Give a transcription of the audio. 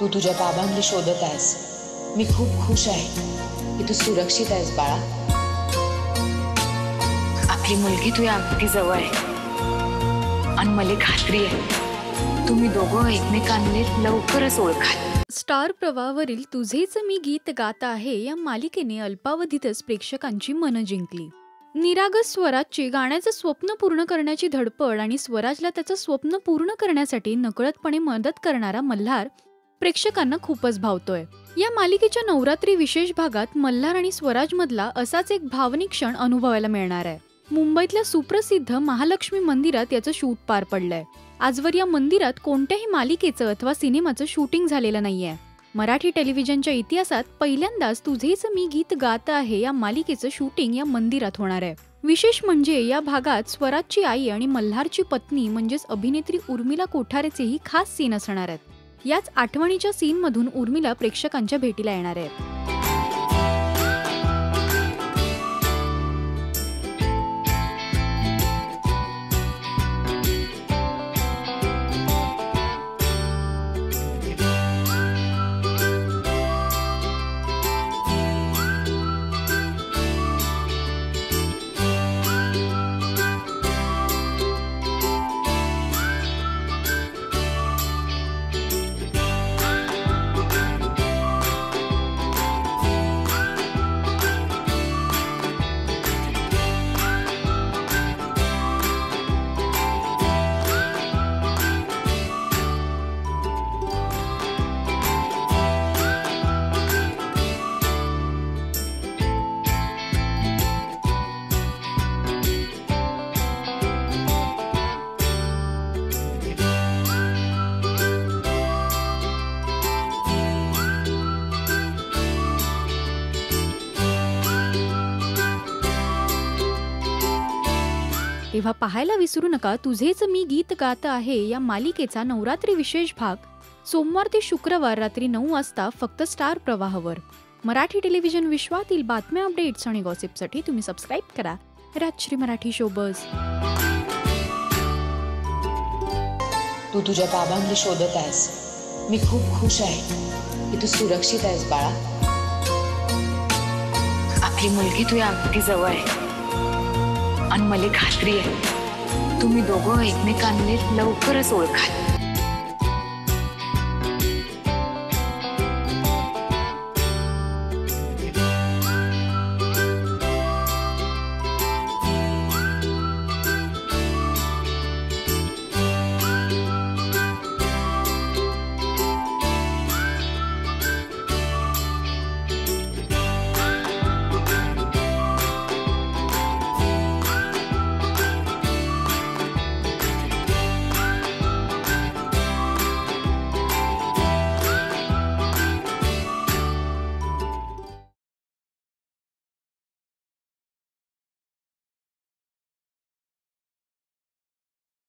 तू तुझ्या बाबांना शोधत आहेस. मी खूप खुश आहे की तू सुरक्षित आहेस बाळा. आपली मुलगी तुझ्या अगदी जवळ आहे. आणि मला खात्री आहे तुम्ही दोघं एकमेकांना लवकरच ओळखाल. स्टार प्रवाहावरील तुझेच मी गीत गात आहे या मालिकेने अल्पावधीतच प्रेक्षकांची मनं जिंकली. निरागस स्वराजची गाण्याचं स्वप्न पूर्ण करण्याची धडपड आणि स्वराजला त्याचं स्वप्न पूर्ण करण्यासाठी नकळतपणे मदत करणारा मल्हार प्रेक्षकांना खूपच भावतोय. या मालिकेच्या नवरात्री विशेष भागात मल्हार आणि स्वराज मधला असाच एक भावनिक क्षण अनुभवायला मिळणार आहे. मुंबईतल्या सुप्रसिद्ध महालक्ष्मी मंदिरात याचं शूट पार पडलंय. आजवर या मंदिरात कोणत्याही मालिकेचं अथवा सिनेमाचं शूटिंग झालेलं नाहीये. मराठी टेलिव्हिजनच्या इतिहासात पहिल्यांदाच तुझेच मी गीत गात आहे या मालिकेचं शूटिंग या मंदिरात होणार आहे. विशेष म्हणजे या भागात स्वराजची आई आणि मल्हारची पत्नी म्हणजेच अभिनेत्री उर्मिला कोठारेचेही खास सीन असणार आहेत. याच आठवणीच्या सीनमधून उर्मिला प्रेक्षकांच्या भेटीला येणार आहे तेव्हा पाहायला विसरू नका तुझेच मी गीत गात आहे या मालिकेचा नवरात्री विशेष भाग. सोमवार ते शुक्रवार रात्री नऊ वाजता फक्त स्टार प्रवाहावर. मराठी टेलिव्हिजन विश्वातील बातम्या अपडेट्स आणि गॉसिपसाठी तुम्ही सबस्क्राईब करा. राजश्री मराठी शोबज तू तुझ्या बाबांनी शोधत आहेस. मी खूप खुश आहे की तू सुरक्षित आहेस बाळा. आपली मुलगी तुझ्या अगदी जवळ आहे. आणि मला खात्री आहे. तुम्ही दोघं एकमेकांनी लवकरच ओळखाल.